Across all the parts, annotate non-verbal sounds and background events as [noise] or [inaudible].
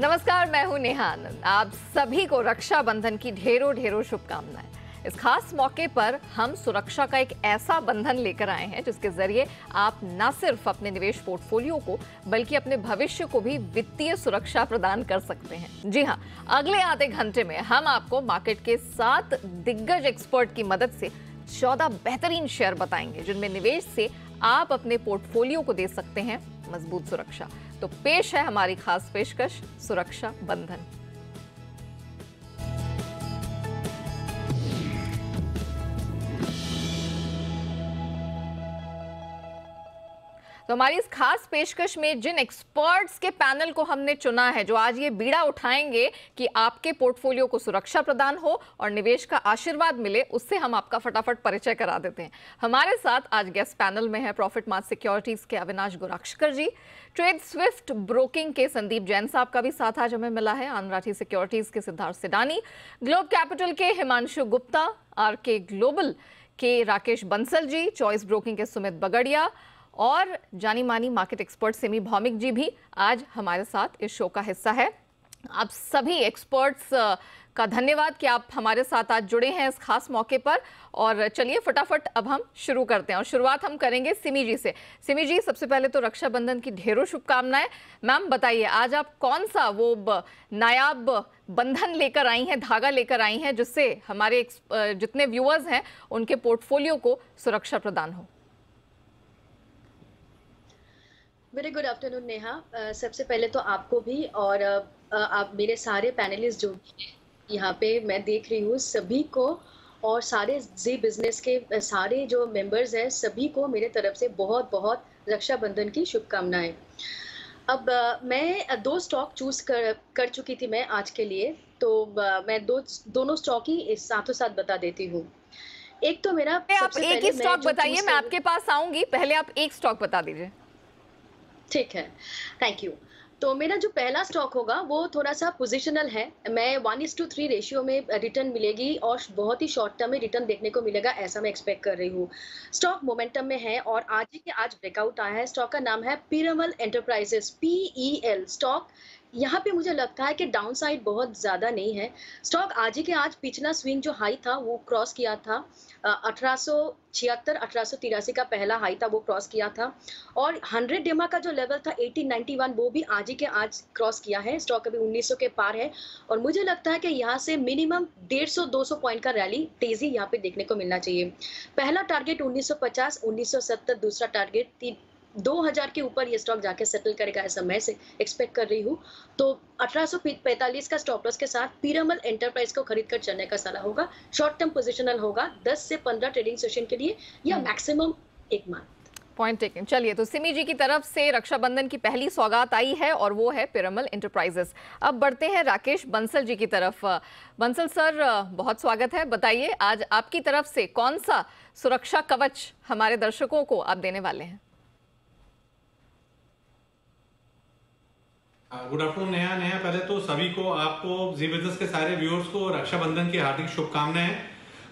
नमस्कार, मैं हूँ नेहा आनंद। आप सभी को रक्षाबंधन की ढेरों ढेरों शुभकामनाएँ। इस खास मौके पर हम सुरक्षा का एक ऐसा बंधन लेकर आए हैं, जिसके ज़रिए आप न सिर्फ़ अपने निवेश पोर्टफोलियो को, बल्कि अपने भविष्य को भी वित्तीय सुरक्षा प्रदान कर सकते हैं। जी हाँ अगले आधे घंटे में हम आपको मार्केट के सात दिग्गज एक्सपर्ट की मदद से चौदह बेहतरीन शेयर बताएँगे, जिनमें निवेश से आप अपने पोर्टफोलियो को दे सकते हैं मज़बूत सुरक्षा। तो पेश है हमारी खास पेशकश सुरक्षा बंधन। तो हमारी इस खास पेशकश में जिन एक्सपर्ट्स के पैनल को हमने चुना है, जो आज ये बीड़ा उठाएँगे कि आपके पोर्टफोलियो को सुरक्षा प्रदान हो और निवेश का आशीर्वाद मिले, उससे हम आपका फटाफट परिचय करा देते हैं। हमारे साथ आज गेस्ट पैनल में है प्रॉफिट मार्ट सिक्योरिटीज के Avinash Gurakshakar ji trade swift broking के संदीप जैन साहब का भी साथ आज हमें मिला है आनराठी सिक्योरिटीज के सिद्धार्थ सिडानी ग्लोब कैपिटल के Himanshu Gupta R K global के राकेश बंसल जी चॉइस ब्रोकिंग के सुमित बगड़िया और जानी मानी मार्केट एक्सपर्ट सिमी भौमिक जी भी आज हमारे साथ इस शो का हिस्सा है। आप सभी एक्सपर्ट्स का धन्यवाद कि आप हमारे साथ आज जुड़े हैं इस खास मौके पर। और चलिए फटाफट अब हम शुरू करते हैं और शुरुआत हम करेंगे सिमी जी से। सिमी जी, सबसे पहले तो रक्षाबंधन की ढेरों शुभकामनाएँ। मैम, बताइए, आज आप कौन सा वो नायाब बंधन लेकर आई हैं, धागा लेकर आई हैं, जिससे हमारे जितने व्यूअर्स हैं, उनके पोर्टफोलियो को सुरक्षा प्रदान हो? Very good afternoon Neha. सबसे पहले तो आपको भी और uh, आप मेरे सारे पैनलिस्ट जो यहाँ पे मैं देख रही हूँ सभी को और सारे जी बिज़नेस के सारे जो मेंबर्स हैं सभी को मेरे तरफ़ से बहुत बहुत रक्षाबंधन की शुभकामनाएँ। अब uh, मैं दो स्टॉक चूज़ कर कर चुकी थी मैं आज के लिए तो मैं दो दोनों स्टॉक ही साथों साथ बता देती हूँ। एक तो मेरा आप एक ही स्टॉक बताइए मैं आपके पास आऊँगी पहले आप एक स्टॉक बता दीजिए। ठीक है। थैंक यू तो मेरा जो पहला स्टॉक होगा, वो थोड़ा सा पोजिशनल है। मैं one is to three ratio में रिटर्न मिलेगी और बहुत ही शॉर्ट टर्म में रिटर्न देखने को मिलेगा, ऐसा मैं एक्सपेक्ट कर रही हूँ। स्टॉक मोमेंटम में है और आज ही के आज ब्रेकआउट आया है। स्टॉक का नाम है Piramal enterprises P E L stock यहाँ पे मुझे लगता है कि डाउन साइड बहुत ज़्यादा नहीं है। स्टॉक आज ही के आज पिछला स्विंग जो हाई था, वो क्रॉस किया था। अठारह छिहत्तर का पहला हाई था, वो क्रॉस किया था। और 100 डेमा का जो लेवल था 1891 वो भी आज ही के आज क्रॉस किया है। स्टॉक अभी 1900 के पार है। और मुझे लगता है कि यहाँ से मिनिमम 150-200 पॉइंट का रैली तेज़ी यहाँ पे देखने को मिलना चाहिए। पहला टारगेट 1950 1970 दूसरा टारगेट 2000 के ऊपर ये स्टॉक जाके सेटल करेगा ऐसा मैं से एक्सपेक्ट कर रही हूँ। तो 1845 का स्टॉप लॉस के साथ पीरामल एंटरप्राइज को खरीद कर चलने का सलाह होगा। शॉर्ट टर्म पोजिशनल होगा 10 से 15 ट्रेडिंग सेशन के लिए या मैक्सिमम एक मंथ पॉइंट टेकन चलिए तो सिमी जी की तरफ़ से रक्षाबंधन की पहली सौगात आई है और वो है पिरामल इंटरप्राइजेस अब बढ़ते हैं राकेश बंसल जी की तरफ़। बंसल सर बहुत स्वागत है। बताइए आज आपकी तरफ़ से कौन सा सुरक्षा कवच हमारे दर्शकों को आप देने वाले हैं? गुड आफ्टरनून नया नया, पहले तो सभी को, आपको जी बिज़नेस के सारे व्यूअर्स को रक्षाबंधन की हार्दिक शुभकामनाएँ।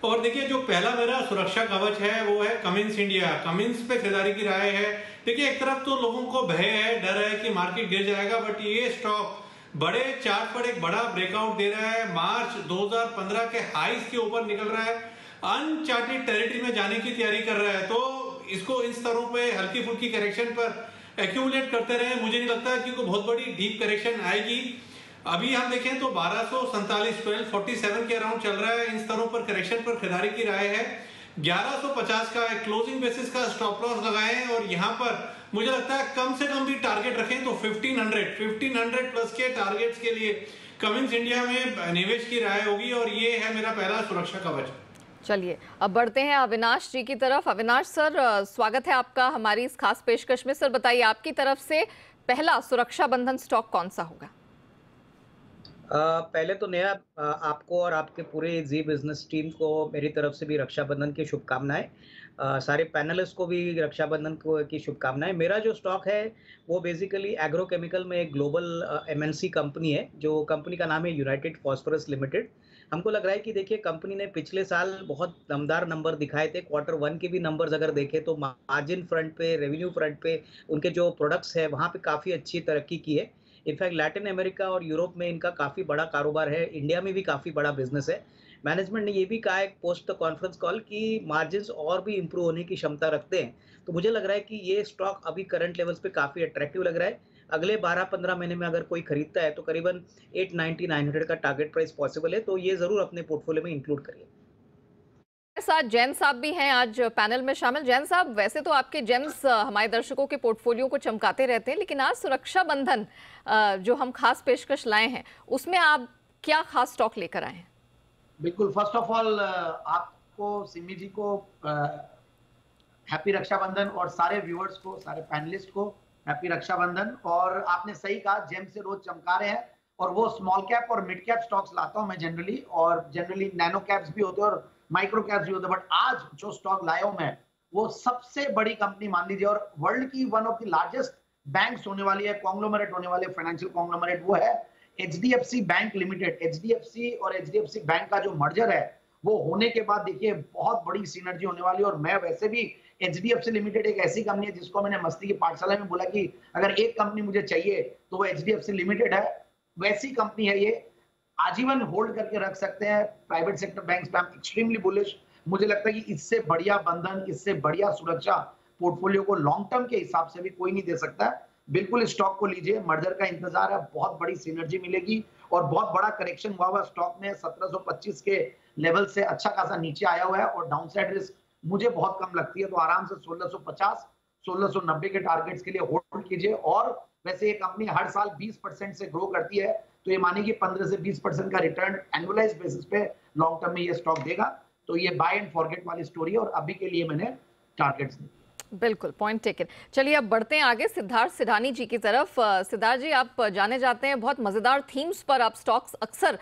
और देखिए, जो पहला मेरा सुरक्षा कवच है, वो है कमिंस इंडिया कमिंस पे खरीदारी की राय है। देखिए, एक तरफ़ तो लोगों को भय है, डर है कि मार्केट गिर जाएगा बट ये स्टॉक बड़े चार्ट पर एक बड़ा ब्रेकआउट दे रहा है। मार्च 2015 के हाइस के ऊपर निकल रहा है। अनचार्टेड टेरिटरी में जाने की तैयारी कर रहा है। तो इसको इन स्तरों पे हल्की फुल्की करेक्शन पर एक्यूमुलेट करते रहे। मुझे नहीं लगता कि बहुत बड़ी डीप करेक्शन आएगी। अभी हम देखें तो बारह सौ के अराउंड चल रहा है। इन स्तरों पर करेक्शन पर खरीदारी की राय है। 1150 का एक क्लोजिंग बेसिस का स्टॉप लॉस लगाएँ और यहाँ पर मुझे लगता है कम से कम भी टारगेट रखें तो 1500 1500 प्लस के टारगेट्स के लिए कमिंस इंडिया में निवेश की राय होगी और ये है मेरा पहला सुरक्षा कवच। चलिए, अब बढ़ते हैं अविनाश जी की तरफ़। अविनाश सर स्वागत है आपका हमारी इस खास पेशकश में। सर, बताइए, आपकी तरफ़ से पहला सुरक्षा बंधन स्टॉक कौन सा होगा? पहले तो नया आपको और आपके पूरे जी बिज़नेस टीम को मेरी तरफ़ से भी रक्षाबंधन की शुभकामनाएँ। सारे पैनलिस्ट को भी रक्षाबंधन को, की शुभकामनाएँ। मेरा जो स्टॉक है, वो बेसिकली एग्रोकेमिकल में एक ग्लोबल एमएनसी कंपनी है, जो कंपनी का नाम है यूनाइटेड फॉस्फोरस लिमिटेड हमको लग रहा है कि देखिए कंपनी ने पिछले साल बहुत दमदार नंबर दिखाए थे। क्वार्टर वन के भी नंबर्स अगर देखें तो मार्जिन फ्रंट पे रेवेन्यू फ्रंट पे उनके जो प्रोडक्ट्स है, वहाँ पे काफ़ी अच्छी तरक्की की है। इनफैक्ट लैटिन अमेरिका और यूरोप में इनका काफ़ी बड़ा कारोबार है। इंडिया में भी काफ़ी बड़ा बिज़नेस है। मैनेजमेंट ने ये भी कहा है पोस्ट कॉन्फ्रेंस कॉल कि मार्जिन और भी इंप्रूव होने की क्षमता रखते हैं। तो मुझे लग रहा है कि ये स्टॉक अभी करंट लेवल्स पे काफ़ी अट्रैक्टिव लग रहा है। अगले 12-15 महीने में अगर कोई खरीदता है तो करीबन 890 900 का टारगेट प्राइस पॉसिबल है तो ये ज़रूर अपने पोर्टफोलियो में इंक्लूड करिए। साथ जैन साहब भी हैं आज पैनल में शामिल। जैन साहब वैसे तो आपके जेम्स हमारे दर्शकों के पोर्टफोलियो को चमकाते रहते हैं लेकिन आज सुरक्षा बंधन जो हम खास पेशकश लाए हैं उसमें आप क्या खास स्टॉक लेकर आए हैं? बिल्कुल फ़र्स्ट ऑफ़ ऑल आपको सिमी जी को हैप्पी रक्षाबंधन और सारे व्यूअर्स को सारे पैनलिस्ट को हैप्पी रक्षाबंधन। और आपने सही कहा जेम से रोज चमका रहे हैं। और वो स्मॉल कैप और मिड कैप स्टॉक्स लाता हूँ मैं जनरली और जनरली नैनो कैप्स भी होते हैं और माइक्रो कैप्स भी होते हैं। बट आज जो स्टॉक लाया हूँ मैं, वो सबसे बड़ी कंपनी मान लीजिए और वर्ल्ड की one of the largest banks होने वाली है कॉन्ग्लोमरेट होने वाले फाइनेंशियल कॉन्ग्लोमरेट वो है HDFC बैंक लिमिटेड HDFC और HDFC बैंक का जो मर्जर है, वो होने के बाद देखिए बहुत बड़ी सीनर्जी होने वाली है। और मैं वैसे भी एच लिमिटेड एक ऐसी कंपनी है जिसको मैंने मस्ती की पाठशाला में बोला कि अगर एक कंपनी मुझे चाहिए तो वो एच लिमिटेड है। वैसी कंपनी है ये। आजीवन होल्ड करके रख सकते हैं। प्राइवेट सेक्टर बैंक पे एक्सट्रीमली बुलिश मुझे लगता है कि इससे बढ़िया बंधन, इससे बढ़िया सुरक्षा पोर्टफोलियो को लॉन्ग टर्म के हिसाब से भी कोई नहीं दे सकता। बिल्कुल स्टॉक को लीजिए। मर्जर का इंतज़ार है। बहुत बड़ी सिनर्जी मिलेगी और बहुत बड़ा करेक्शन हुआ हुआ स्टॉक में। 1725 के लेवल से अच्छा खासा नीचे आया हुआ है और डाउन साइड रिस्क मुझे बहुत कम लगती है तो आराम से 1650 1690 के टारगेट्स के लिए होल्ड कीजिए। और वैसे ये कंपनी हर साल 20 परसेंट से ग्रो करती है तो ये मानिए कि 15 से 20 परसेंट का रिटर्न एनुअलाइज बेसिस पे लॉन्ग टर्म में ये स्टॉक देगा। तो ये बाय एंड फॉरगेट वाली स्टोरी है और अभी के लिए मैंने टारगेट्स दी बिल्कुल पॉइंट टेकन चलिए अब बढ़ते हैं आगे सिद्धार्थ सिधानी जी की तरफ़। सिद्धार्थ जी, आप जाने जाते हैं, बहुत मज़ेदार थीम्स पर आप स्टॉक्स अक्सर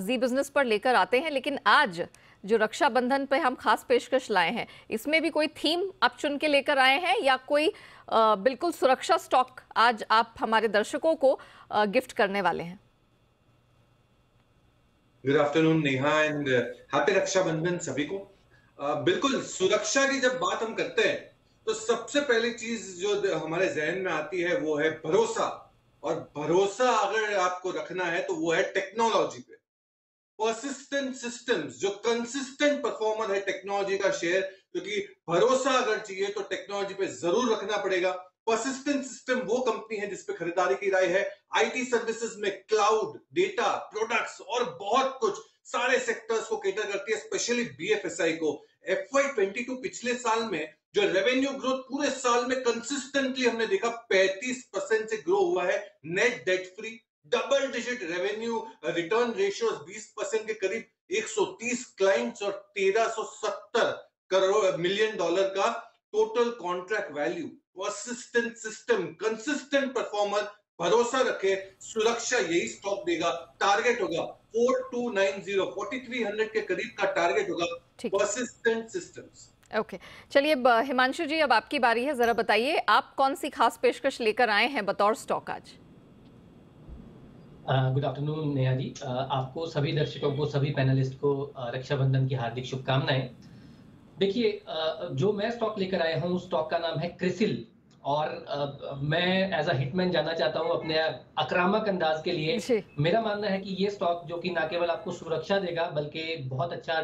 जी बिज़नेस पर लेकर आते हैं, लेकिन आज जो रक्षाबंधन पे हम खास पेशकश लाए हैं इसमें भी कोई थीम आप चुन के लेकर आए हैं या कोई आ, बिल्कुल सुरक्षा स्टॉक आज आप हमारे दर्शकों को आ, गिफ्ट करने वाले हैं? Good afternoon Neha and happy Rakshabandhan सभी को। uh, बिल्कुल सुरक्षा की जब बात हम करते हैं तो सबसे पहली चीज़ जो हमारे जहन में आती है वो है भरोसा। और भरोसा अगर आपको रखना है तो वो है टेक्नोलॉजी पे। परसिस्टेंट सिस्टम्स जो कंसिस्टेंट परफॉर्मर है टेक्नोलॉजी का शेयर क्योंकि भरोसा अगर चाहिए तो टेक्नोलॉजी पे ज़रूर रखना पड़ेगा। परसिस्टेंट सिस्टम वो कंपनी है जिसपे खरीदारी की राय है। आईटी सर्विसेज़ में क्लाउड डेटा प्रोडक्ट्स और बहुत कुछ सारे सेक्टर्स को केटर करती है स्पेशली बीएफएसआई को। एफ़ ट्वेंटी टू पिछले साल में जो रेवेन्यू ग्रोथ पूरे साल में कंसिस्टेंटली हमने देखा 35 परसेंट से ग्रो हुआ है। Net debt free double digit revenue return ratio 20 percent के करीब 130 क्लाइंट्स और 1370 करोड़ मिलियन डॉलर का total contract value persistent system consistent performer भरोसा रखे सुरक्षा यही स्टॉक देगा टारगेट होगा 4290 4300 के करीब का टारगेट होगा परसिस्टेंट सिस्टम्स ओके okay. चलिए हिमांशु जी अब आपकी बारी है जरा बताइए आप कौन सी खास पेशकश लेकर आए हैं बतौर स्टॉक आज good afternoon Neha ji uh, आपको सभी दर्शकों को सभी पैनलिस्ट को uh, रक्षाबंधन की हार्दिक शुभकामनाएँ। देखिए uh, जो मैं स्टॉक लेकर आया हूँ स्टॉक का नाम है क्रिसिल और मैं एज अ हिटमैन जाना चाहता हूँ अपने आक्रामक अंदाज के लिए। मेरा मानना है कि ये स्टॉक जो कि ना केवल आपको सुरक्षा देगा बल्कि बहुत अच्छा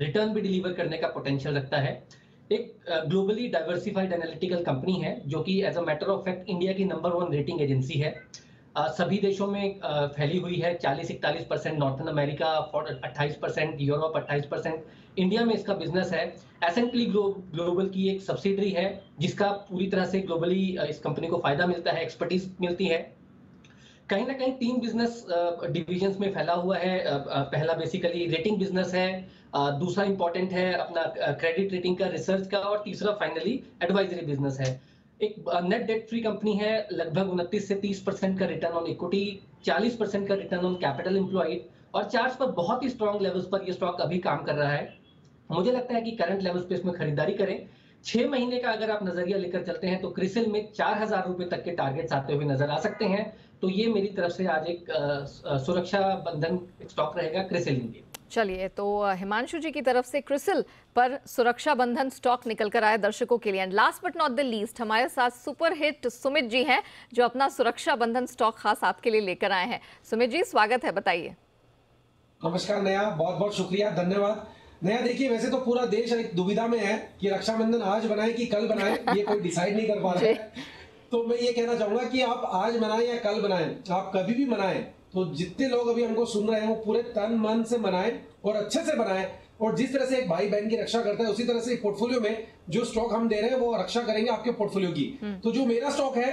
रिटर्न भी डिलीवर करने का पोटेंशियल रखता है। एक ग्लोबली डाइवर्सिफाइड एनालिटिकल कंपनी है जो कि as a matter of fact India की नंबर वन रेटिंग एजेंसी है। uh, सभी देशों में फैली हुई है 40 इकतालीस परसेंट नॉर्थन अमेरिका अट्ठाईस परसेंट यूरोप, अट्ठाईस परसेंट इंडिया में इसका बिज़नेस है। एस एंड ग्लोबल की एक सब्सिडरी है, जिसका पूरी तरह से ग्लोबली इस कंपनी को फ़ायदा मिलता है एक्सपर्टीज मिलती है। कहीं ना कहीं तीन बिज़नेस डिविजन में फैला हुआ है। पहला बेसिकली रेटिंग बिज़नेस है दूसरा इंपॉर्टेंट है अपना क्रेडिट रेटिंग का रिसर्च का, और तीसरा फाइनली एडवाइजरी बिज़नेस है। एक नेट डेट फ्री कंपनी है, लगभग उनतीस से 30 परसेंट का रिटर्न ऑन इक्विटी 40 परसेंट का रिटर्न ऑन कैपिटल एम्प्लॉइड और चार्ट पर बहुत ही स्ट्रॉन्ग लेवल्स पर ये स्टॉक अभी काम कर रहा है। मुझे लगता है कि करंट लेवल्स पे इसमें खरीदारी करें। छह महीने का अगर आप नज़रिया लेकर चलते हैं तो क्रिसिल में चार हज़ार रुपए तक के टारगेट्स आते हुए नज़र आ सकते हैं। तो ये मेरी तरफ़ से आज एक सुरक्षा बंधन स्टॉक रहेगा क्रिसिल इंडिया चलिए तो हिमांशु जी की तरफ़ से क्रिसिल पर सुरक्षा बंधन स्टॉक निकल कर आया दर्शकों के लिए। And last but not the least हमारे साथ सुपर हिट सुमित जी हैं जो अपना सुरक्षा बंधन स्टॉक खास आपके लिए लेकर आए हैं। सुमित जी स्वागत है बताइए। नमस्कार नया। बहुत बहुत शुक्रिया धन्यवाद। नया देखिए वैसे तो पूरा देश एक दुविधा में है कि रक्षाबंधन आज बनाए कि कल बनाए ये कोई डिसाइड नहीं कर पा रहा है। [laughs] तो मैं ये कहना चाहूँगा कि आप आज बनाएँ या कल बनाएँ आप कभी भी बनाएँ तो जितने लोग अभी हमको सुन रहे हैं वो पूरे तन मन से बनाएँ और अच्छे से बनाएँ और जिस तरह से एक भाई बहन की रक्षा करता है उसी तरह से पोर्टफोलियो में जो स्टॉक हम दे रहे हैं वो रक्षा करेंगे आपके पोर्टफोलियो की। तो जो मेरा स्टॉक है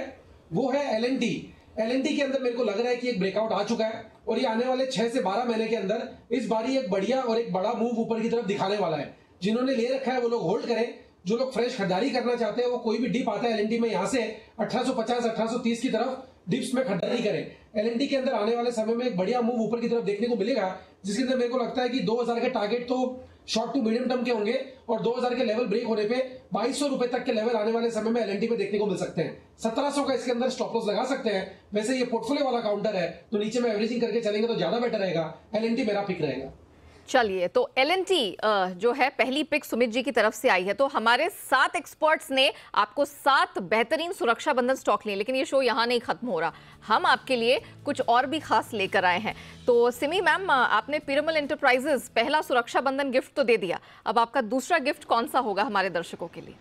वो है L N T L N T के अंदर मेरे को लग रहा है कि एक ब्रेकआउट आ चुका है और ये आने वाले छह से बारह महीने के अंदर इस बारी एक बढ़िया और एक बड़ा मूव ऊपर की तरफ़ दिखाने वाला है। जिन्होंने ले रखा है वो लोग होल्ड करें। जो लोग फ्रेश खरीदारी करना चाहते हैं वो कोई भी डिप आता है एलएनटी में यहाँ से 1850 1830 की तरफ़ डिप्स में खड्डा नहीं करें। एलएनटी के अंदर आने वाले समय में एक बढ़िया मूव ऊपर की तरफ़ देखने को मिलेगा, जिसके अंदर मेरे को लगता है कि 2000 के टारगेट तो शॉर्ट टू मीडियम टर्म के होंगे और 2000 के लेवल ब्रेक होने पे बाईस रुपए तक के लेवल आने वाले समय में एलएनटी में देखने को मिल सकते हैं। 1700 का इसके अंदर स्टॉप लॉस लगा सकते हैं। वैसे ये पोर्टफोलियो वाला काउंटर है तो नीचे में एवरेजिंग करके चलेंगे तो ज़्यादा बेटर रहेगा। एल मेरा पिक रहेगा। चलिए तो एलएनटी जो है, पहली पिक सुमित जी की तरफ़ से आई है। तो हमारे सात एक्सपर्ट्स ने आपको सात बेहतरीन सुरक्षा बंधन स्टॉक लिए, लेकिन ये शो यहाँ नहीं खत्म हो रहा। हम आपके लिए कुछ और भी खास लेकर आए हैं। तो सिमी मैम आपने पिरमल एंटरप्राइजेस पहला सुरक्षा बंधन गिफ्ट तो दे दिया। अब आपका दूसरा गिफ्ट कौन सा होगा हमारे दर्शकों के लिए?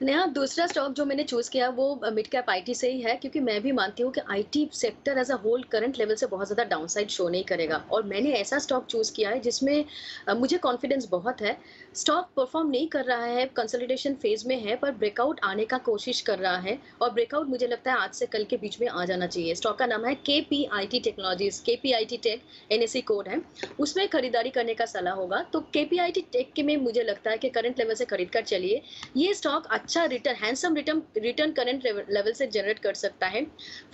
नेहा दूसरा स्टॉक जो मैंने चूज़ किया, वो मिड कैप आईटी से ही है, क्योंकि मैं भी मानती हूँ कि IT sector as a whole current level से बहुत ज़्यादा डाउनसाइड शो नहीं करेगा। और मैंने ऐसा स्टॉक चूज़ किया है जिसमें मुझे कॉन्फिडेंस बहुत है। स्टॉक परफॉर्म नहीं कर रहा है कंसोलिडेशन फ़ेज़ में है, पर ब्रेकआउट आने का कोशिश कर रहा है। और ब्रेकआउट मुझे लगता है आज से कल के बीच में आ जाना चाहिए। स्टॉक का नाम है K P I T technologies K P I T tech N S C code है। उसमें खरीदारी करने का सलाह होगा। तो के पी आई टी टेक के में मुझे लगता है कि करंट लेवल से खरीद कर चलिए। ये स्टॉक अच्छा return handsome return return current level से जनरेट कर सकता है।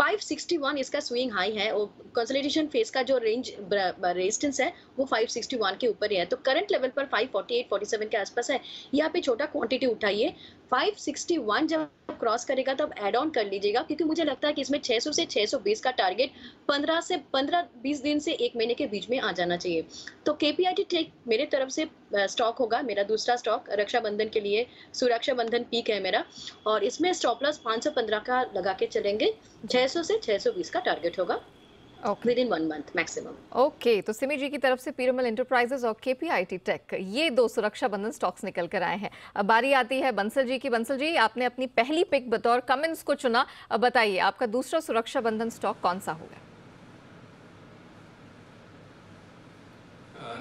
561 इसका स्विंग हाई है और कंसोलिडेशन फ़ेज़ का जो रेंज रेजिस्टेंस है, वो 561 के ऊपर ही है। तो करंट लेवल पर 548 47 के आसपास है। यहाँ पे छोटा क्वांटिटी उठाइए। 561 जब क्रॉस करेगा तब एड ऑन कर लीजिएगा, क्योंकि मुझे लगता है कि इसमें 600 से 620 का टारगेट 15 से 15-20 दिन से एक महीने के बीच में आ जाना चाहिए। तो केपीआईटी टेक मेरे तरफ़ से स्टॉक होगा, मेरा दूसरा स्टॉक रक्षाबंधन के लिए सुरक्षा बंधन पीक है मेरा। और इसमें स्टॉप लॉस 515 का लगा के चलेंगे। 600 से 620 का टारगेट होगा। Within one month maximum okay तो सिमी जी की तरफ़ से पीरमल और केपीआईटी टेक ये दो सुरक्षा बंधन स्टॉक्स निकल कर आए हैं। अब बारी आती है बंसल जी की। बंसल जी आपने अपनी पहली पिक बतौर कमेंट्स को चुना। अब बताइए आपका दूसरा सुरक्षा बंधन स्टॉक कौन सा होगा?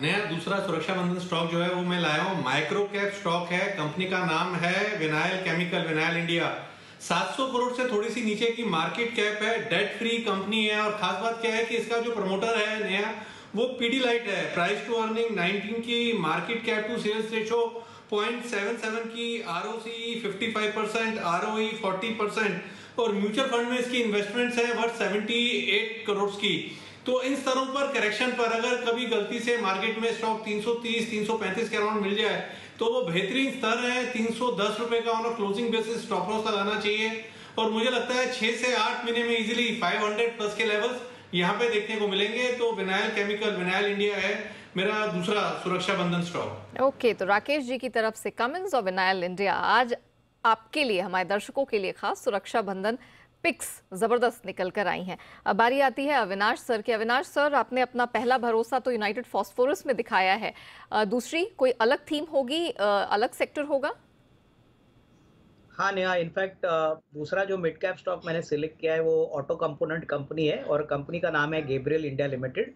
नया दूसरा सुरक्षा बंधन स्टॉक जो है वो मैं लाया हूँ। माइक्रो कैप स्टॉक है कंपनी का नाम है vinyl chemical vinyl India 700 crore से थोड़ी सी नीचे की मार्केट कैप है डेट फ्री कंपनी है और खास बात क्या है कि इसका जो प्रमोटर है नया, वो पीडी लाइट है। प्राइस टू अर्निंग 19 की market cap to sales ratio 0.77 की R O C fifty five percent R O forty percent और म्यूचुअल फंड में इसकी इन्वेस्टमेंट्स है वर्थ 78 करोड़ की। तो इन स्तरों पर करेक्शन पर अगर कभी गलती से मार्केट में स्टॉक 330 335 के अराउंड मिल जाए तो वो बेहतरीन स्तर है। तीन सौ का on closing basis stop loss लगाना चाहिए। और मुझे लगता है छह से आठ महीने में इजीली 500 प्लस के लेवल्स यहाँ पे देखने को मिलेंगे। तो विनायल केमिकल विनायल इंडिया है मेरा दूसरा सुरक्षा बंधन स्टॉक ओके okay, तो राकेश जी की तरफ़ से कमिंस और विनायल इंडिया आज आपके लिए हमारे दर्शकों के लिए खास सुरक्षा बंधन पिक्स ज़बरदस्त निकल कर आई हैं। अब बारी आती है अविनाश सर की। अविनाश सर, आपने अपना पहला भरोसा तो यूनाइटेड फॉस्फोरस में दिखाया है। दूसरी कोई अलग थीम होगी? अलग सेक्टर होगा? हाँ नेहा इनफैक्ट दूसरा जो मिड कैप स्टॉक मैंने सिलेक्ट किया है, वो ऑटो कंपोनेंट कंपनी है और कंपनी का नाम है Gabriel India Limited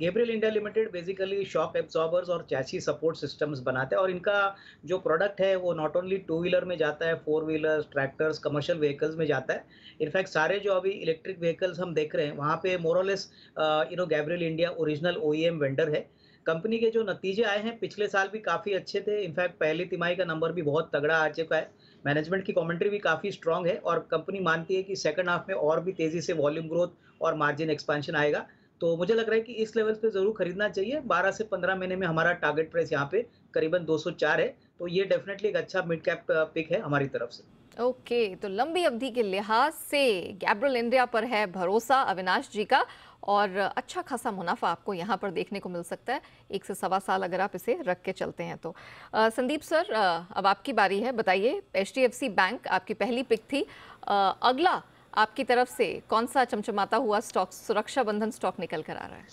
Gabriel India Limited basically shock absorbers और चैसी सपोर्ट सिस्टम्स बनाते हैं और इनका जो प्रोडक्ट है, वो नॉट ओनली टू व्हीलर में जाता है four wheelers tractors commercial vehicles में जाता है। इनफैक्ट सारे जो अभी इलेक्ट्रिक व्हीकल्स हम देख रहे हैं, वहाँ पे मोरलेस you know Gabriel India original O vendor है। कंपनी के जो नतीजे आए हैं पिछले साल भी काफ़ी अच्छे थे। इनफैक्ट पहली तिमाही का नंबर भी बहुत तगड़ा आ चुका है मैनेजमेंट की कमेंट्री भी काफ़ी स्ट्रांग है और कंपनी मानती है कि सेकंड हाफ़ में और भी तेज़ी से वॉल्यूम ग्रोथ और मार्जिन एक्सपेंशन आएगा। तो मुझे लग रहा है कि इस लेवल पे ज़रूर खरीदना चाहिए। 12 से 15 महीने में हमारा टारगेट प्राइस यहाँ पे करीबन 204 है। तो ये डेफिनेटली एक अच्छा मिड कैप पिक है हमारी तरफ़ से। ओके okay, तो लंबी अवधि के लिहाज से गैब्रल इंडिया पर है भरोसा अविनाश जी का। और अच्छा खासा मुनाफा आपको यहाँ पर देखने को मिल सकता है एक से सवा साल अगर आप इसे रख के चलते हैं तो। आ, संदीप सर आ, अब आपकी बारी है बताइए एचडीएफसी बैंक आपकी पहली पिक थी। आ, अगला आपकी तरफ़ से कौन सा चमचमाता हुआ स्टॉक सुरक्षा बंधन स्टॉक निकल कर आ रहा है?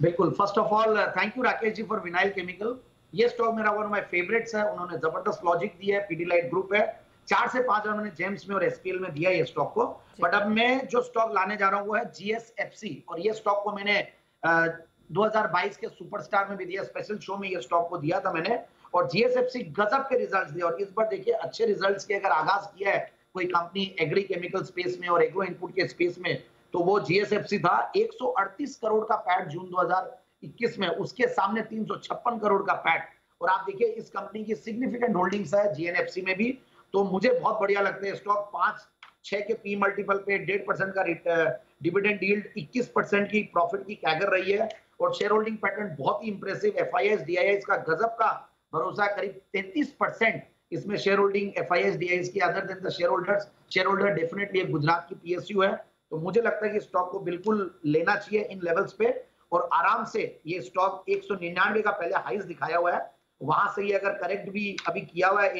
बिल्कुल first of all thank you Rakesh ji for vinyl chemical ये स्टॉक मेरा वन ऑफ़ माय फेवरेट्स है उन्होंने ज़बरदस्त लॉजिक दिया है पीडीलाइट ग्रुप है। चार से पाँच बार मैंने जेम्स में और एसपीएल में दिया ये स्टॉक को। बट अब मैं जो स्टॉक लाने जा रहा हूँ वो है जीएसएफसी और ये स्टॉक को मैंने आ, 2022 के सुपरस्टार में भी दिया स्पेशल शो में ये स्टॉक को दिया था मैंने। और जीएसएफसी गजब के रिजल्ट्स दिए। और इस बार देखिए अच्छे रिजल्ट्स के अगर आगाज़ किया है कोई कंपनी एग्री केमिकल स्पेस में और एग्रो इनपुट के स्पेस में तो वो जीएसएफसी था। 138 करोड़ का पैट जून 2021 में उसके सामने तीन सौ छप्पन करोड़ का पैट और आप देखिए इस कंपनी की सिग्निफिकेंट होल्डिंग्स है जीएनएफसी में भी। तो मुझे बहुत बढ़िया लगते हैं स्टॉक पाँच, छह के पी मल्टीपल पे डेढ़ परसेंट का डिविडेंड यील्ड 21 परसेंट की प्रॉफिट की कैगर रही है। और शेयर होल्डिंग पैटर्न बहुत ही इंप्रेसिव एफ़ आई का गजब का भरोसा करीब 33 परसेंट इसमें shareholding F I S D I S की other than the shareholders shareholder definitely Gujarat की पीएसयू है। तो मुझे लगता है कि स्टॉक को बिल्कुल लेना चाहिए इन लेवल्स पे। और आराम से ये स्टॉक एक सौ निन्यानवे का पहले हाइस दिखाया हुआ है। वहाँ से ये अगर करेक्ट भी अभी किया हुआ है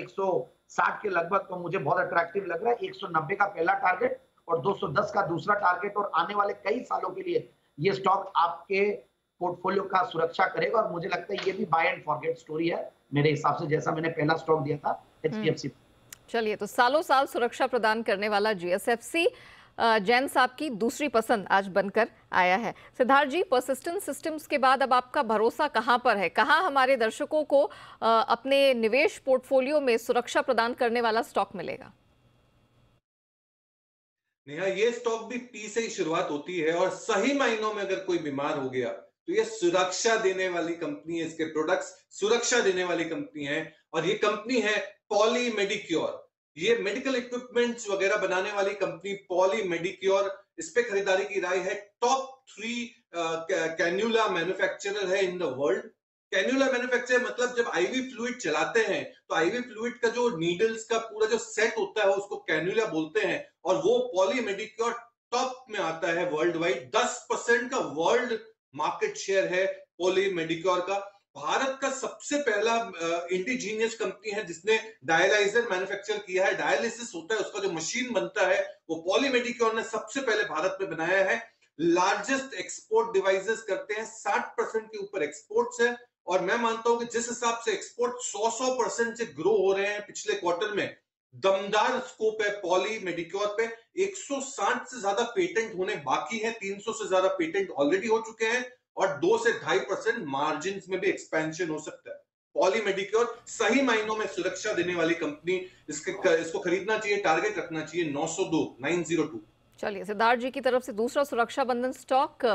160 के लगभग तो मुझे बहुत अट्रैक्टिव लग रहा है। 190 का पहला टारगेट और 210 का दूसरा टारगेट और आने वाले कई सालों के लिए ये स्टॉक आपके पोर्टफोलियो का सुरक्षा करेगा और मुझे लगता है ये भी बाय एंड फॉरगेट स्टोरी है। मेरे हिसाब से जैसा मैंने पहला स्टॉक दिया था एचडीएफसी चलिए तो सालों साल सुरक्षा प्रदान करने वाला जीएसएफसी जैन साहब की दूसरी पसंद आज बनकर आया है। सिद्धार्थ जी परसिस्टेंट सिस्टम्स के बाद अब आपका भरोसा कहाँ पर है? कहाँ हमारे दर्शकों को अपने निवेश पोर्टफोलियो में सुरक्षा प्रदान करने वाला स्टॉक मिलेगा? नेहा, ये स्टॉक भी पी से ही शुरुआत होती है और सही मायनों में अगर कोई बीमार हो गया तो ये सुरक्षा देने वाली कंपनी है, इसके प्रोडक्ट्स सुरक्षा देने वाली कंपनी है और ये कंपनी है पॉली मेडिक्योर ये मेडिकल इक्विपमेंट्स वगैरह बनाने वाली कंपनी पॉली मेडिक्योर इस पे खरीदारी की राय है। टॉप थ्री कैन्यूला मैन्युफैक्चरर है in the world cannula manufacture मतलब जब आईवी फ्लूड चलाते हैं तो आईवी फ्लूड का जो नीडल्स का पूरा जो सेट होता है, उसको कैन्यूला बोलते हैं। और वो पॉली मेडिक्योर टॉप में आता है वर्ल्ड वाइड दस परसेंट का वर्ल्ड मार्केट शेयर है पॉली मेडिक्योर का। भारत का सबसे पहला इंडिजीनियस कंपनी है जिसने डायलाइजर मैन्युफैक्चर किया है। डायलिसिस होता है, उसका जो मशीन बनता है, वो पॉलीमेडिक्योर ने सबसे पहले भारत में बनाया है। लार्जेस्ट एक्सपोर्ट डिवाइसेस करते हैं 60 परसेंट के ऊपर एक्सपोर्ट्स है। और मैं मानता हूँ कि जिस हिसाब से एक्सपोर्ट सौ सौ परसेंट से ग्रो हो रहे हैं पिछले क्वार्टर में, दमदार स्कोप है पॉली मेडिक्योर पे। 160 से ज़्यादा पेटेंट होने बाकी है 300 से ज़्यादा पेटेंट ऑलरेडी हो चुके हैं। और दो से ढाई परसेंट मार्जिन में भी एक्सपेंशन हो सकता है। पॉलीमेडिक्योर सही मायनों में सुरक्षा देने वाली कंपनी, इसके इसको खरीदना चाहिए टारगेट रखना चाहिए 902 902 चलिए, सिद्धार्थ जी की तरफ़ से दूसरा सुरक्षा बंधन स्टॉक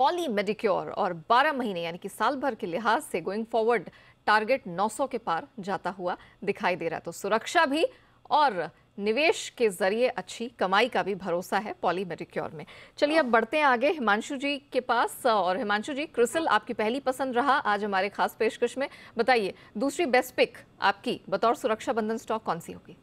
पॉली मेडिक्योर और 12 महीने, यानी कि साल भर के लिहाज से गोइंग फॉरवर्ड टारगेट 900 के पार जाता हुआ दिखाई दे रहा है। तो सुरक्षा भी और निवेश के ज़रिए अच्छी कमाई का भी भरोसा है पॉली मेडिक्योर में। चलिए अब बढ़ते हैं आगे। हिमांशु जी के पास, और हिमांशु जी, क्रिसल आपकी पहली पसंद रहा। आज हमारे खास पेशकश में, बताइए, दूसरी बेस्ट पिक आपकी बतौर सुरक्षा बंधन स्टॉक कौन सी होगी?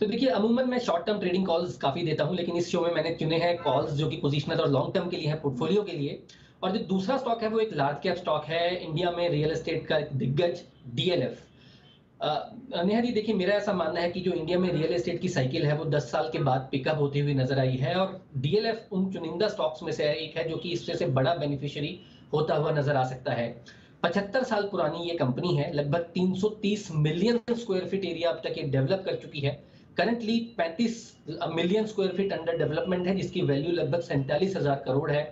तो देखिए, अमूमन मैं शॉर्ट टर्म ट्रेडिंग कॉल्स काफ़ी देता हूँ, लेकिन इस शो में मैंने चुने हैं कॉल्स जो कि पोजिशनल और लॉन्ग टर्म के लिए है पोर्टफोलियो के लिए। और जो दूसरा स्टॉक है, वो एक लार्ज कैप स्टॉक है। इंडिया में रियल एस्टेट का दिग्गज डीएलएफ नेहा जी, देखिए, मेरा ऐसा मानना है कि जो इंडिया में रियल एस्टेट की साइकिल है, वो 10 साल के बाद पिकअप होती हुई नज़र आई है और डीएलएफ उन चुनिंदा स्टॉक्स में से एक है जो कि इससे से बड़ा बेनिफिशियरी होता हुआ नज़र आ सकता है। पचहत्तर साल पुरानी ये कंपनी है, लगभग 330 मिलियन स्क्वायर फीट एरिया अब तक ये डेवलप कर चुकी है। Currently 35 million square feet under development है, जिसकी वैल्यू लगभग सैंतालीस करोड़ है।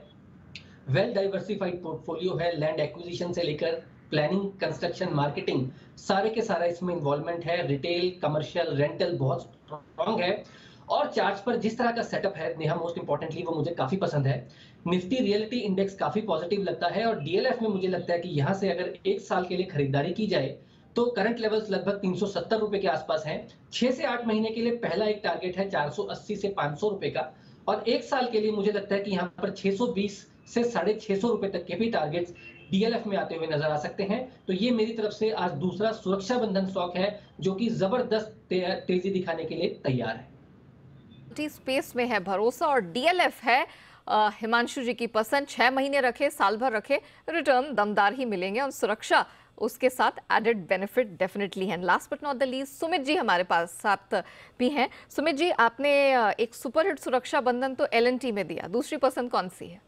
वेल डाइवर्सिफाइड पोर्टफोलियो है लैंड एक्विजिशन से लेकर प्लानिंग कंस्ट्रक्शन मार्केटिंग सारे के सारा इसमें इन्वॉल्वमेंट है। रिटेल कमर्शियल रेंटल बहुत स्ट्रॉन्ग है। और चार्ज पर जिस तरह का सेटअप है नेहा मोस्ट इंपॉर्टेंटली वो मुझे काफ़ी पसंद है। निफ्टी रियलिटी इंडेक्स काफ़ी पॉजिटिव लगता है और डीएलएफ में मुझे लगता है कि यहाँ से अगर एक साल के लिए खरीदारी की जाए तो करंट लेवल्स लगभग तीन सौ के आसपास हैं। छह से आठ महीने के लिए पहला एक टारगेट है 480 से 500 रुपए का। और एक साल के लिए मुझे लगता है कि यहाँ पर 620 से साढ़े छह रुपए तक के भी टारगेट्स डीएलएफ में आते हुए नज़र आ सकते हैं। तो ये मेरी तरफ़ से आज दूसरा सुरक्षा बंधन स्टॉक है जो कि ज़बरदस्त ते, तेज़ी दिखाने के लिए तैयार है। स्पेस में है भरोसा और डीएलएफ है। हिमांशु जी की पसंद छह महीने रखे साल भर रखे रिटर्न दमदार ही मिलेंगे और सुरक्षा उसके साथ एडेड बेनिफिट डेफिनेटली है। Last but not the least Sumit ji हमारे पास साथ भी हैं। सुमित जी आपने एक सुपरहिट सुरक्षा बंधन तो एलएनटी में दिया दूसरी पसंद कौन सी है?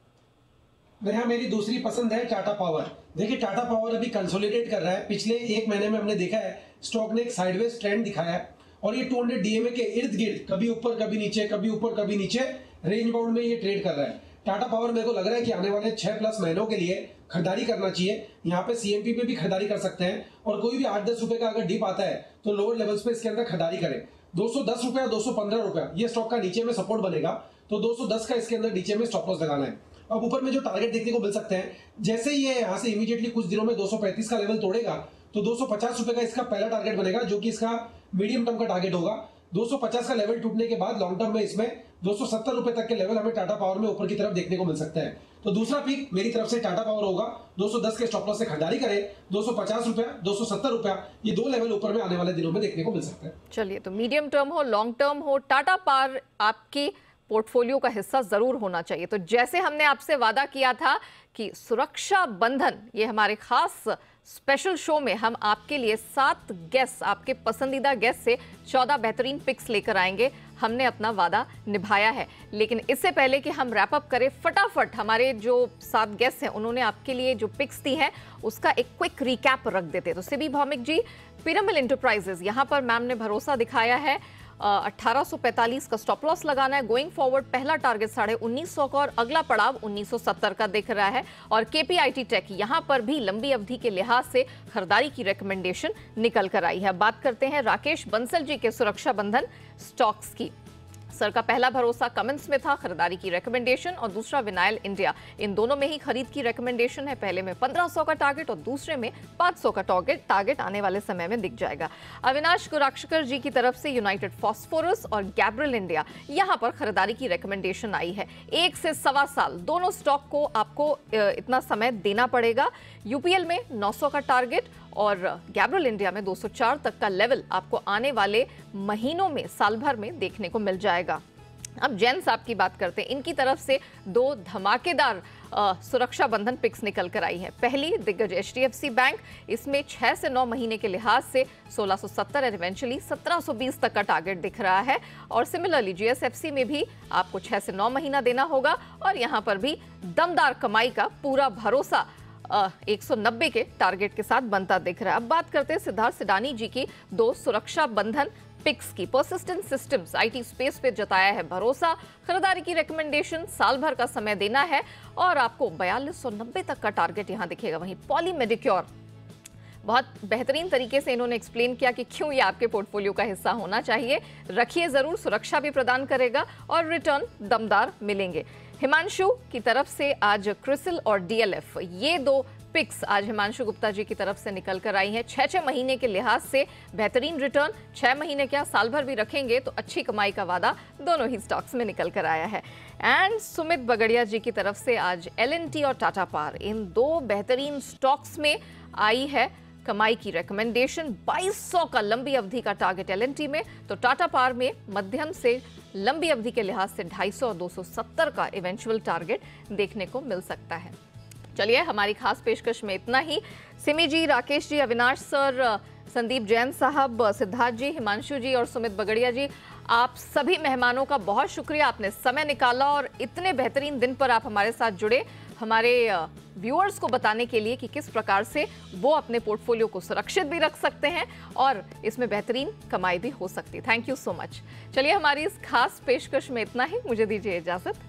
यहाँ मेरी दूसरी पसंद है टाटा पावर। देखिए, टाटा पावर अभी कंसोलिडेट कर रहा है। पिछले एक महीने में हमने देखा है स्टॉक ने एक साइडवेज ट्रेंड दिखाया है। और ये 200 डीएमए के इर्द गिर्द, कभी ऊपर, कभी नीचे, कभी ऊपर, कभी नीचे रेंज बाउंड में ये ट्रेड कर रहा है। टाटा पावर मेरे को लग रहा है कि आने वाले छह प्लस महीनों के लिए खरीदारी करना चाहिए। यहाँ पे सीएमपी पे भी खरीदारी कर सकते हैं। और कोई भी आठ दस रुपए का अगर डिप आता है तो लोअर लेवल्स पे इसके अंदर खरीदारी करें। दो सौ दस रुपया, दो सौ पंद्रह रुपया, ये स्टॉक का नीचे में सपोर्ट बनेगा। तो दो सौ दस का इसके अंदर नीचे में स्टॉप लॉस लगाना है। अब ऊपर में जो टारगेट देखने को मिल सकते हैं, जैसे ही ये यहाँ से इमीडिएटली कुछ दिनों में 235 का लेवल तोड़ेगा तो 250 रुपए का इसका पहला टारगेट बनेगा, जो कि इसका मीडियम टर्म का टारगेट होगा। 250 का लेवल टूटने के बाद लॉन्ग टर्म में इसमें दो रुपए तक के लेवल हमें टाटा पावर में ऊपर की तरफ़ देखने को मिल सकते हैं। तो दूसरा पीक मेरी तरफ़ से टाटा पावर होगा। 210 के स्टॉप लॉस से खरीदारी करें 250 रुपया 270 रुपया, ये दो लेवल ऊपर में आने वाले दिनों में देखने को मिल सकते हैं। चलिए तो मीडियम टर्म हो लॉन्ग टर्म हो टाटा पावर आपकी पोर्टफोलियो का हिस्सा ज़रूर होना चाहिए। तो जैसे हमने आपसे वादा किया था कि सुरक्षा बंधन, ये हमारे खास स्पेशल शो में हम आपके लिए सात गेस्ट आपके पसंदीदा गेस्ट से चौदह बेहतरीन पिक्स लेकर आएँगे। हमने अपना वादा निभाया है। लेकिन इससे पहले कि हम रैप अप करें, फटाफट हमारे जो सात गेस्ट हैं, उन्होंने आपके लिए जो पिक्स दी हैं, उसका एक क्विक रिकैप रख देते तो सिबी भौमिक जी पिरामिल इंटरप्राइजेस यहाँ पर मैम ने भरोसा दिखाया है। 1845 का स्टॉप लॉस लगाना है। गोइंग फॉरवर्ड पहला टारगेट साढ़े उन्नीस का और अगला पड़ाव 1970 का दिख रहा है। और केपीआईटी टेक यहाँ पर भी लंबी अवधि के लिहाज से खरीदारी की रिकमेंडेशन निकल कर आई है। बात करते हैं राकेश बंसल जी के सुरक्षा बंधन स्टॉक्स की। सर का पहला भरोसा कमेंट्स में था, खरीदारी की रिकमेंडेशन और दूसरा विनायल इंडिया इन दोनों में ही खरीद की रिकमेंडेशन है। पहले में 1500 का टारगेट और दूसरे में 500 का टारगेट टारगेट आने वाले समय में दिख जाएगा। अविनाश गुराक्षकर जी की तरफ़ से यूनाइटेड फॉस्फोरस और गैब्रल इंडिया यहाँ पर खरीदारी की रिकमेंडेशन आई है। एक से सवा साल, दोनों स्टॉक को आपको इतना समय देना पड़ेगा। यूपीएल में नौ सौ का टारगेट और गैब्रल इंडिया में 204 तक का लेवल आपको आने वाले महीनों में, साल भर में देखने को मिल जाएगा। अब जैन साहब की बात करते हैं। इनकी तरफ़ से दो धमाकेदार सुरक्षा बंधन पिक्स निकल कर आई है। पहली, दिग्गज एचडीएफसी बैंक इसमें छह से नौ महीने के लिहाज से 1670 एंड इवेंचुअली 1720 तक का टारगेट दिख रहा है। और सिमिलरली जीएसएफसी में भी आपको छह से नौ महीना देना होगा और यहाँ पर भी दमदार कमाई का पूरा भरोसा 190 के टारगेट के साथ बनता दिख रहा है। अब बात करते हैं सिद्धार्थ सिडानी जी की दो सुरक्षा बंधन पिक्स की। परसिस्टेंट सिस्टम्स आईटी स्पेस पे जताया है भरोसा। खरीदारी की रिकमेंडेशन साल भर का समय देना है और आपको बयालीस तक का टारगेट यहाँ दिखेगा। वहीं पॉली मेडिक्योर बहुत बेहतरीन तरीके से इन्होंने एक्सप्लेन किया कि क्यों ये आपके पोर्टफोलियो का हिस्सा होना चाहिए। रखिए ज़रूर, सुरक्षा भी प्रदान करेगा और रिटर्न दमदार मिलेंगे। हिमांशु की तरफ़ से आज क्रिसिल और डीएलएफ, ये दो पिक्स आज हिमांशु गुप्ता जी की तरफ़ से निकल कर आई हैं। छह छह महीने के लिहाज से बेहतरीन रिटर्न, छह महीने क्या साल भर भी रखेंगे तो अच्छी कमाई का वादा दोनों ही स्टॉक्स में निकल कर आया है। एंड सुमित बगड़िया जी की तरफ़ से आज एलएनटी और टाटा पार, इन दो बेहतरीन स्टॉक्स में आई है कमाई की रिकमेंडेशन 2200 का लंबी अवधि का टारगेट एलएनटी में तो टाटा पार में मध्यम से लंबी अवधि के लिहाज से 250 और 270 का इवेंचुअल टारगेट देखने को मिल सकता है। चलिए, हमारी खास पेशकश में इतना ही। सिमी जी, राकेश जी, अविनाश सर, संदीप जैन साहब, सिद्धार्थ जी, हिमांशु जी और सुमित बगड़िया जी, आप सभी मेहमानों का बहुत शुक्रिया। आपने समय निकाला और इतने बेहतरीन दिन पर आप हमारे साथ जुड़े। हमारे व्यूअर्स को बताने के लिए कि किस प्रकार से वो अपने पोर्टफोलियो को सुरक्षित भी रख सकते हैं और इसमें बेहतरीन कमाई भी हो सकती है। थैंक यू सो मच चलिए हमारी इस खास पेशकश में इतना ही। मुझे दीजिए इजाज़त।